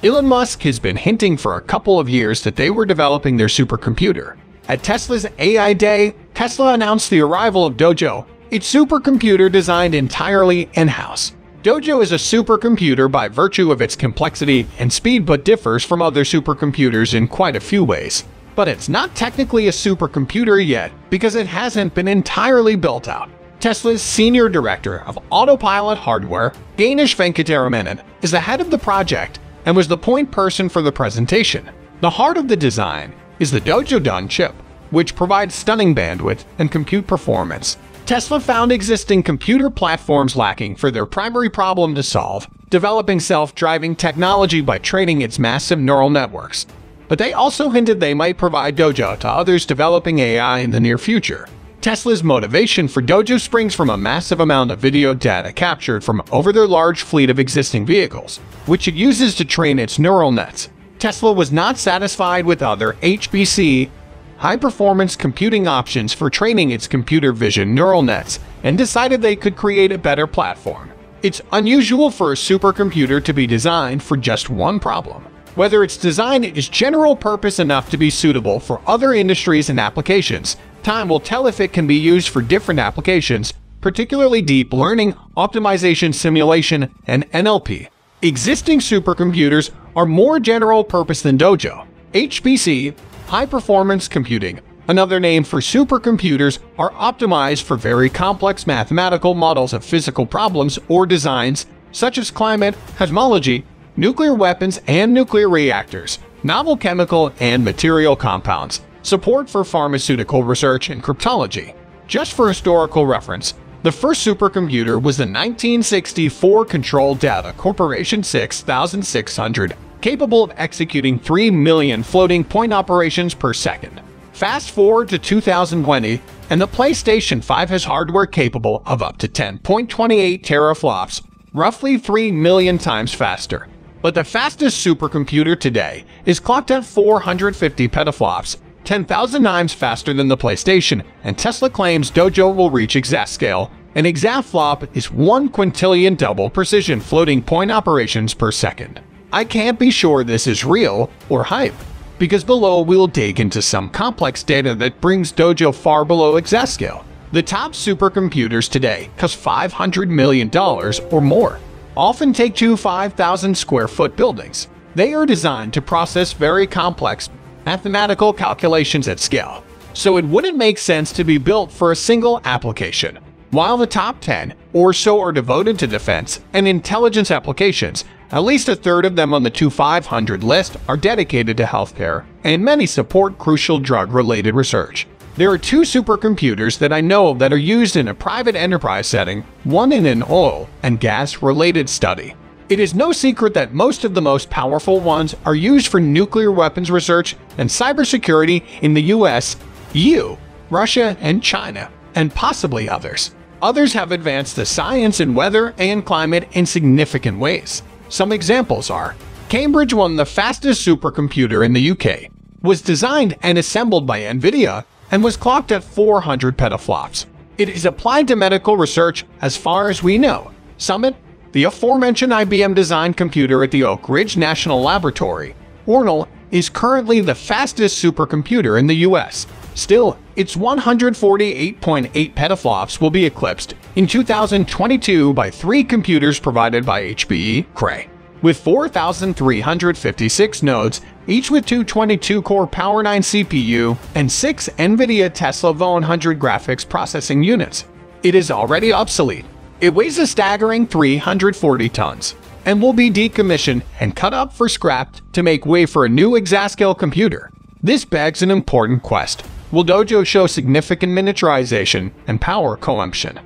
Elon Musk has been hinting for a couple of years that they were developing their supercomputer. At Tesla's AI Day, Tesla announced the arrival of Dojo, its supercomputer designed entirely in-house. Dojo is a supercomputer by virtue of its complexity and speed but differs from other supercomputers in quite a few ways. But it's not technically a supercomputer yet because it hasn't been entirely built out. Tesla's senior director of autopilot hardware, Ganesh Venkataramanan, is the head of the project and was the point person for the presentation. The heart of the design is the Dojo D1 chip, which provides stunning bandwidth and compute performance Tesla found existing computer platforms lacking for their primary problem to solve, developing self-driving technology by training its massive neural networks. But they also hinted they might provide Dojo to others developing AI in the near future. Tesla's motivation for Dojo springs from a massive amount of video data captured from over their large fleet of existing vehicles, which it uses to train its neural nets. Tesla was not satisfied with other HPC high-performance computing options for training its computer vision neural nets and decided they could create a better platform. It's unusual for a supercomputer to be designed for just one problem. Whether its design is general purpose enough to be suitable for other industries and applications, time will tell if it can be used for different applications, particularly deep learning, optimization simulation, and NLP. Existing supercomputers are more general purpose than Dojo. HPC High-performance computing, another name for supercomputers, are optimized for very complex mathematical models of physical problems or designs, such as climate, cosmology, nuclear weapons and nuclear reactors, novel chemical and material compounds, support for pharmaceutical research and cryptology. Just for historical reference, the first supercomputer was the 1964 Control Data Corporation 6600 capable of executing 3 million floating point operations per second. Fast forward to 2020, and the PlayStation 5 has hardware capable of up to 10.28 teraflops, roughly 3 million times faster. But the fastest supercomputer today is clocked at 450 petaflops, 10,000 times faster than the PlayStation, and Tesla claims Dojo will reach exascale. An exaflop is 1 quintillion double precision floating point operations per second. I can't be sure this is real or hype, because below we'll dig into some complex data that brings Dojo far below exascale. The top supercomputers today cost $500 million or more, often take two 5,000 square foot buildings. They are designed to process very complex mathematical calculations at scale, so it wouldn't make sense to be built for a single application. While the top 10 or so are devoted to defense and intelligence applications, at least a third of them on the TOP500 list are dedicated to healthcare, and many support crucial drug-related research. There are two supercomputers that I know of that are used in a private enterprise setting, one in an oil and gas-related study. It is no secret that most of the most powerful ones are used for nuclear weapons research and cybersecurity in the US, EU, Russia, and China, and possibly others. Others have advanced the science in weather and climate in significant ways. Some examples are Cambridge-1 the fastest supercomputer in the UK, was designed and assembled by NVIDIA, and was clocked at 400 petaflops. It is applied to medical research as far as we know. Summit, the aforementioned IBM-designed computer at the Oak Ridge National Laboratory, ORNL, is currently the fastest supercomputer in the US. Still, its 148.8 petaflops will be eclipsed in 2022 by three computers provided by HPE Cray. With 4,356 nodes, each with two 22-core Power 9 CPU and six NVIDIA Tesla V100 graphics processing units. It is already obsolete. It weighs a staggering 340 tons and will be decommissioned and cut up for scrap to make way for a new exascale computer. This begs an important quest. Will Dojo show significant miniaturization and power coemption?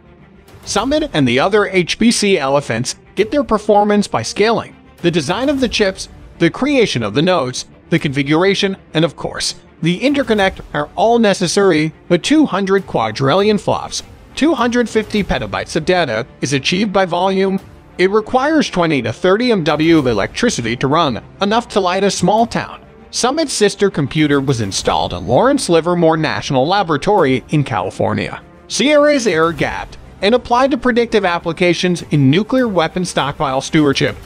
Summit and the other HPC elephants get their performance by scaling. The design of the chips, the creation of the nodes, the configuration, and of course, the interconnect are all necessary, but 200 quadrillion flops, 250 petabytes of data is achieved by volume. It requires 20 to 30 MW of electricity to run, enough to light a small town. Summit's sister computer was installed at Lawrence Livermore National Laboratory in California. Sierra is air-gapped and applied to predictive applications in nuclear weapon stockpile stewardship.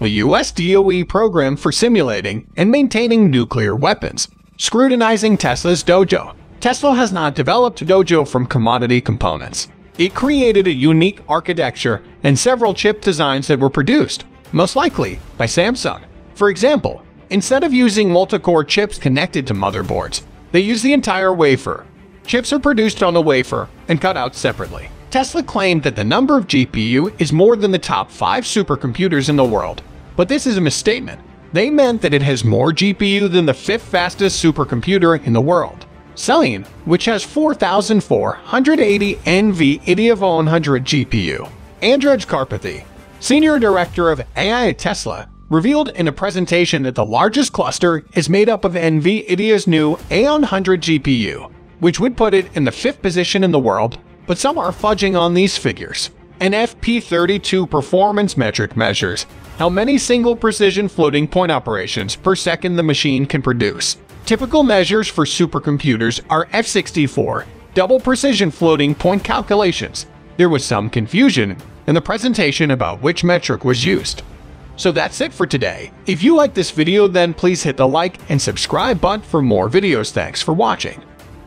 a US DOE program for simulating and maintaining nuclear weapons. Scrutinizing Tesla's Dojo. Tesla has not developed Dojo from commodity components. It created a unique architecture and several chip designs that were produced, most likely by Samsung. For example, instead of using multi-core chips connected to motherboards, they use the entire wafer. Chips are produced on the wafer and cut out separately. Tesla claimed that the number of GPU is more than the top 5 supercomputers in the world, but this is a misstatement. They meant that it has more GPU than the fifth fastest supercomputer in the world. Selene, which has 4,480 NVIDIA 100 GPU. Andrej Karpathy, Senior Director of AI at Tesla, revealed in a presentation that the largest cluster is made up of NVIDIA's new A100 GPU, which would put it in the fifth position in the world, but some are fudging on these figures. An FP32 performance metric measures how many single precision floating point operations per second the machine can produce. Typical measures for supercomputers are FP64, double precision floating point calculations. There was some confusion in the presentation about which metric was used. So that's it for today. If you like this video then please hit the like and subscribe button for more videos. Thanks for watching.